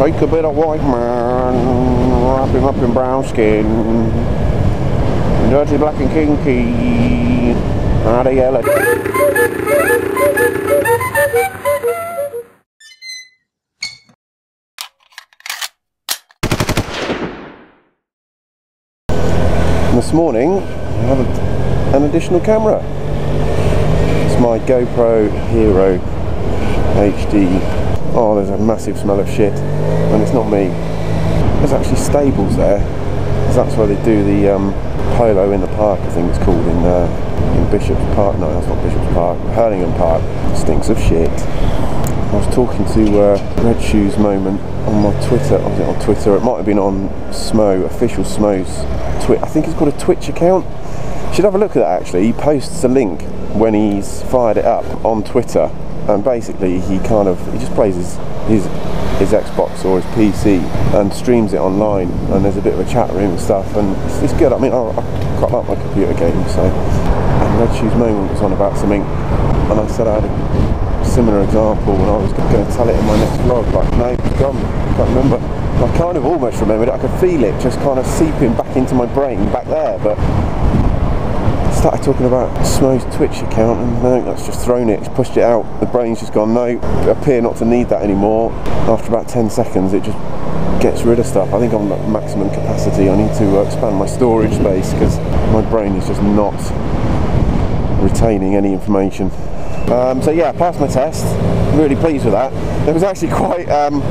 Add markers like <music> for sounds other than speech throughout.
Take a bit of white man, wrap him up in brown skin. Dirty black and kinky. Out of yellow. This morning, I have an additional camera. It's my GoPro Hero HD. Oh, there's a massive smell of shit, and it's not me. There's actually stables there, 'cause that's where they do the um, polo in the park. I think it's called in uh, in Bishop's Park. No, that's not Bishop's Park. Hurlingham Park. Stinks of shit. I was talking to uh, Red Shoes Moment on my Twitter. Was it on Twitter? It might have been on Smo, official Smo's Twitter I think it's called a Twitch account. Should have a look at that actually. He posts a link when he's fired it up on Twitter, and basically he kind of he just plays his his his Xbox or his PC and streams it online. And there's a bit of a chat room and stuff, and it's, it's good. I mean, I, I quite like my computer games. So, and Red Shoes Moment was on about something, and I said I had a similar example when I was going to tell it in my next vlog, but no, it's gone. I can't remember. I kind of almost remembered it. I could feel it just kind of seeping back into my brain back there, but started talking about Smo's Twitch account and I think that's just thrown it. It's pushed it out. The brain's just gone, no, appear not to need that anymore. After about 10 seconds, it just gets rid of stuff. I think I'm at maximum capacity. I need to uh, expand my storage space because my brain is just not retaining any information. Um, so yeah, I passed my test. I'm Really pleased with that. It was actually quite, um,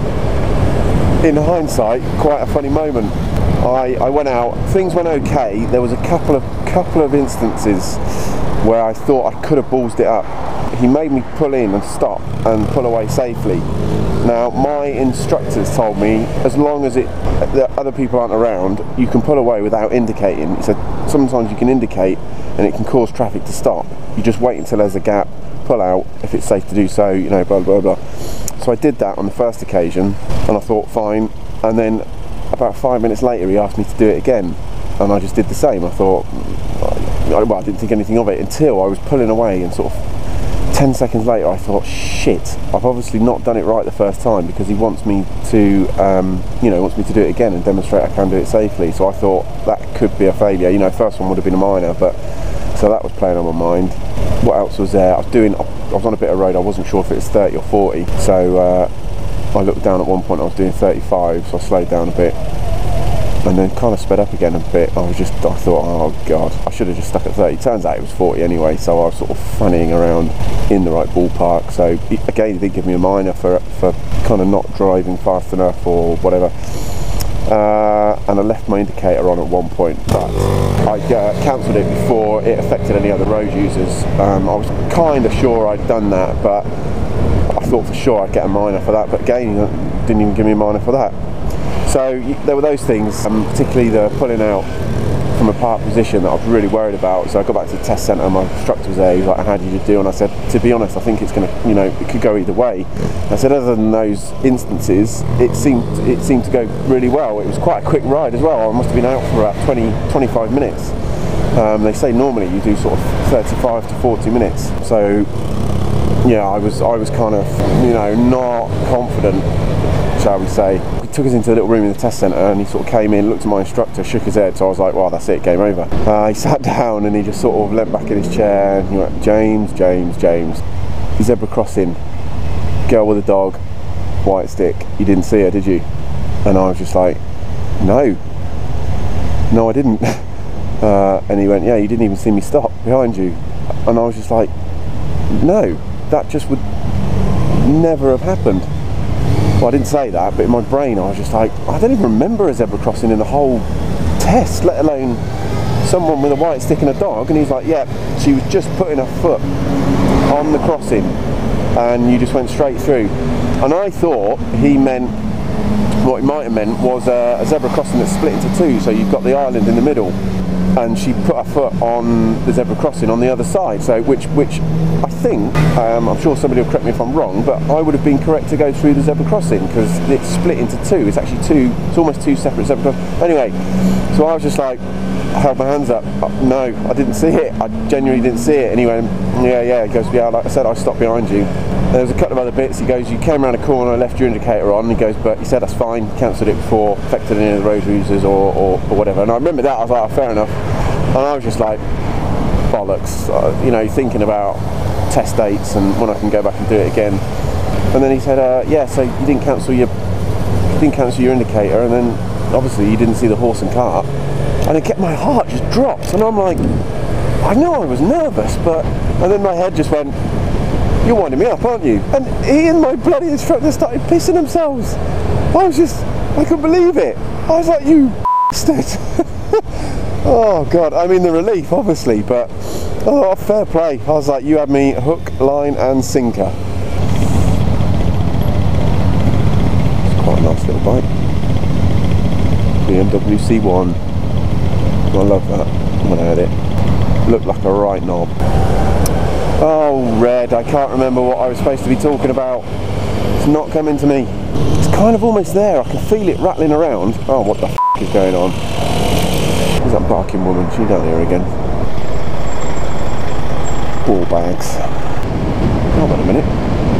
in hindsight, quite a funny moment. I, I went out. Things went okay. There was a couple of couple of instances where I thought I could have ballsed it up. He made me pull in and stop and pull away safely. Now, my instructors told me as long as it the other people aren't around, you can pull away without indicating. He said sometimes you can indicate and it can cause traffic to stop. You just wait until there's a gap, pull out if it's safe to do so, you know, blah blah blah. So I did that on the first occasion and I thought fine. And then about five minutes later he asked me to do it again and I just did the same. I thought, well, I didn't think anything of it until I was pulling away and sort of 10 seconds later I thought shit I've obviously not done it right the first time because he wants me to um, you know wants me to do it again and demonstrate I can do it safely. So I thought that could be a failure. You know first one would have been a minor but so that was playing on my mind. What else was there? I was doing I was on a bit of road. I wasn't sure if it was 30 or 40 so uh, I looked down at one point I was doing 35 so I slowed down a bit and then kind of sped up again a bit. I was just, I thought, oh god, I should have just stuck at 30. Turns out it was 40 anyway, so I was sort of fannying around in the right ballpark. So again, he did give me a minor for for kind of not driving fast enough or whatever. Uh, and I left my indicator on at one point, but I uh, cancelled it before it affected any other road users. Um, I was kind of sure I'd done that, but thought for sure I'd get a minor for that. But again, didn't even give me a minor for that. So there were those things, um, particularly the pulling out from a park position that I was really worried about. So I got back to the test centre, my instructor was there, he was like, how did you do? And I said, to be honest, I think it's going to, you know, it could go either way. I said, other than those instances, it seemed, it seemed to go really well. It was quite a quick ride as well. I must have been out for about 20, 25 minutes. Um, they say normally you do sort of 35 to 40 minutes. So yeah, I was, I was kind of, you know, not confident shall we say. He took us into a little room in the test centre and he sort of came in, looked at my instructor, shook his head, so I was like, well, that's it, game over. Uh, he <laughs> sat down and he just sort of leant back in his chair and he went, James, James, James, zebra crossing, girl with a dog, white stick, you didn't see her, did you? And I was just like, no, no, I didn't. <laughs> Uh, and he went, yeah, you didn't even see me stop behind you. And I was just like, no, that just would never have happened. Well, I didn't say that, but in my brain I was just like, I don't even remember a zebra crossing in the whole test, let alone someone with a white stick and a dog. And he's like, yeah, she was just putting her foot on the crossing and you just went straight through. And I thought he meant, what he might have meant was a, a zebra crossing that's split into two, so you've got the island in the middle and she put her foot on the zebra crossing on the other side. So which which I think um, I'm sure somebody will correct me if I'm wrong, but I would have been correct to go through the zebra crossing because it's split into two. It's actually two. It's almost two separate zebra crossings. Anyway, so I was just like, I held my hands up. Uh, no, I didn't see it. I genuinely didn't see it. And he went, yeah, yeah. He goes, yeah, like I said, I stopped behind you. There was a couple of other bits. He goes, you came around a corner, I left your indicator on. He goes, but he said that's fine. Cancelled it before affected any of the road users or, or, or whatever. And I remember that. I was like, oh, fair enough. And I was just like, bollocks. Uh, you know, thinking about test dates and when I can go back and do it again. And then he said, uh, yeah, so you didn't cancel your you didn't cancel your indicator, and then obviously you didn't see the horse and cart, and it kept my heart just dropped, and I'm like, I know I was nervous, but and then my head just went, you're winding me up, aren't you? And he and my bloody instructor started pissing themselves. I was just, I couldn't believe it. I was like, you bastard. <laughs> oh God, I mean the relief, obviously, but oh, fair play. I was like, you had me hook, line, and sinker. It's quite a nice little bike. BMW C1. I love that when I had it. Looked like a right knob. Oh, red. I can't remember what I was supposed to be talking about. It's not coming to me. It's kind of almost there. I can feel it rattling around. Oh, what the f is going on? Who's that barking woman? She's down here again. Ball bags. Oh, on a minute.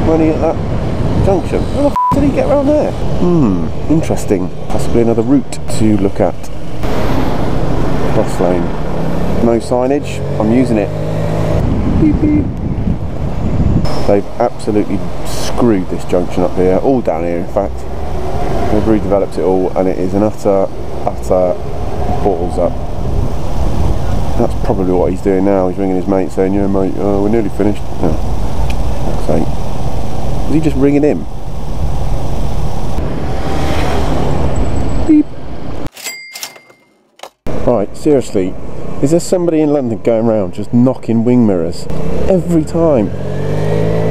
Running at that junction. How the f did he get around there? Hmm, interesting. Possibly another route to look at. Cross lane. No signage. I'm using it. Beep, beep. They've absolutely screwed this junction up here, all down here in fact. They've redeveloped it all and it is an utter, utter balls up. That's probably what he's doing now. He's ringing his mate saying, yeah mate, uh, we're nearly finished. No. Is he just ringing him? Right, seriously, is there somebody in London going around just knocking wing mirrors? Every time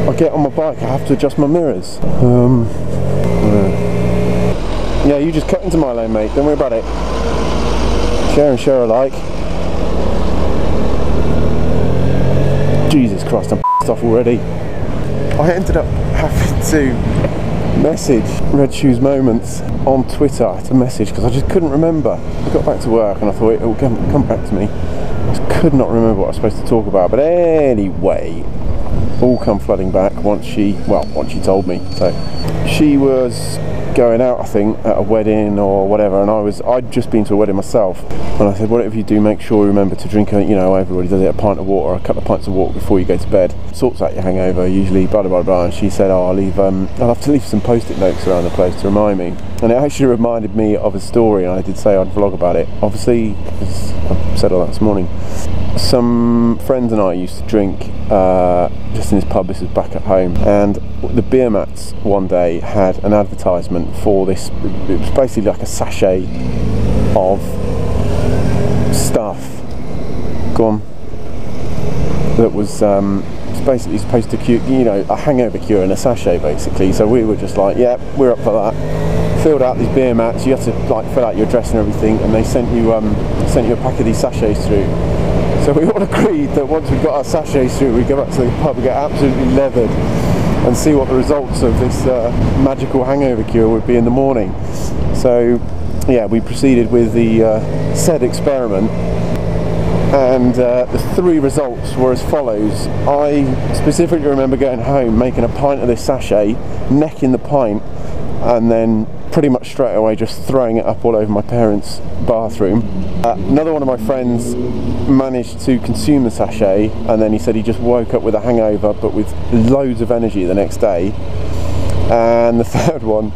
I get on my bike, I have to adjust my mirrors. Um, uh, yeah, you just cut into my lane, mate. Don't worry about it. Share and share alike. Jesus Christ, I'm <laughs> off already. I ended up having to message Red Shoes Moments on Twitter. I had to message because I just couldn't remember. I got back to work and I thought it will come, come back to me. I just could not remember what I was supposed to talk about. But anyway, all come flooding back once she, well, once she told me. So she was going out, I think, at a wedding or whatever, and I was, I'd just been to a wedding myself, and I said, whatever you do, make sure you remember to drink, a, you know, everybody does it, a pint of water, a couple of pints of water before you go to bed. Sorts out your hangover, usually, blah, blah, blah, blah. And she said, oh, I'll leave, um, I'll have to leave some post-it notes around the place to remind me. And it actually reminded me of a story, and I did say I'd vlog about it. Obviously, I said all that this morning. Some friends and I used to drink uh, just in this pub, this is back at home, and the beer mats one day had an advertisement for this, it was basically like a sachet of stuff, go on, that was um, basically supposed to cure, you know, a hangover cure in a sachet basically, so we were just like, yeah, we're up for that. Filled out these beer mats, you had to like fill out your address and everything, and they sent you um, sent you a pack of these sachets through so we all agreed that once we got our sachets through, we'd go back to the pub and get absolutely leathered and see what the results of this uh, magical hangover cure would be in the morning. So yeah, we proceeded with the uh, said experiment and uh, the three results were as follows. I specifically remember going home, making a pint of this sachet, necking the pint, and then pretty much straight away just throwing it up all over my parents' bathroom. Uh, another one of my friends managed to consume the sachet and then he said he just woke up with a hangover but with loads of energy the next day. And the <laughs> third one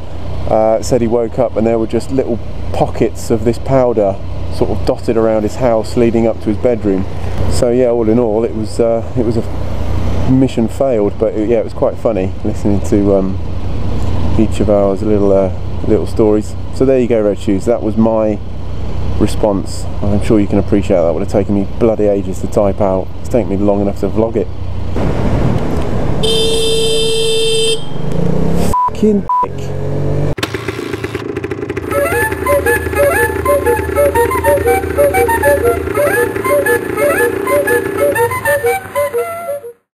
uh, said he woke up and there were just little pockets of this powder sort of dotted around his house leading up to his bedroom. So yeah, all in all, it was uh, it was a mission failed, but it, yeah, it was quite funny listening to um, each of ours little uh, little stories. So there you go, Red Shoes. That was my response. I'm sure you can appreciate that. would have taken me bloody ages to type out. It's taken me long enough to vlog it. Fucking dick.